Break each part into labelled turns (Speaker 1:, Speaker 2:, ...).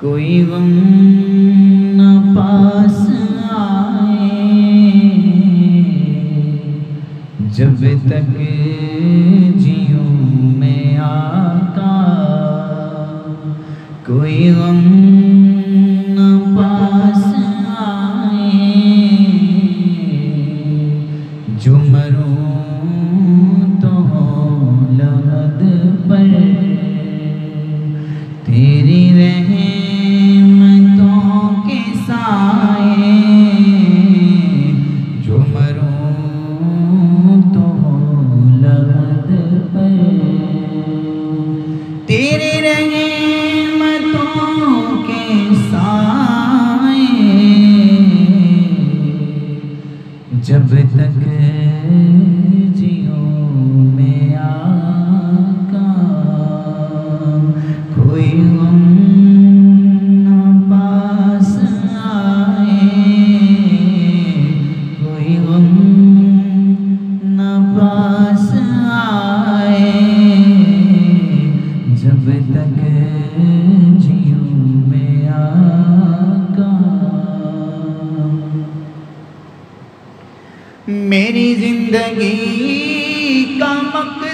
Speaker 1: कोई गम न पास आए जब तक जियो मैं आका कोई गम तेरी रहमतों के साए जो मरूं तो लहद पर। तेरी रहमतों के साए जब तक मेरी ज़िंदगी का मकसद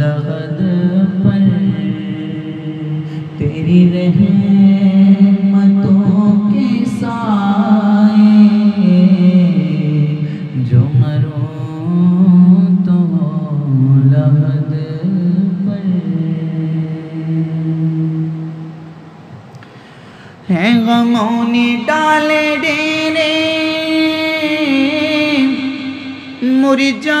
Speaker 1: लगद पर तेरी रहमतों के साए जो मरूं तो लगद पर है गमों ने डाले डेरे मुरझा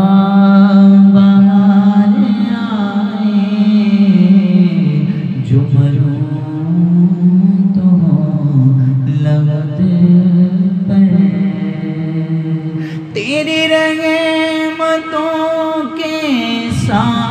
Speaker 1: तो मतों लगत पर तेरी के साथ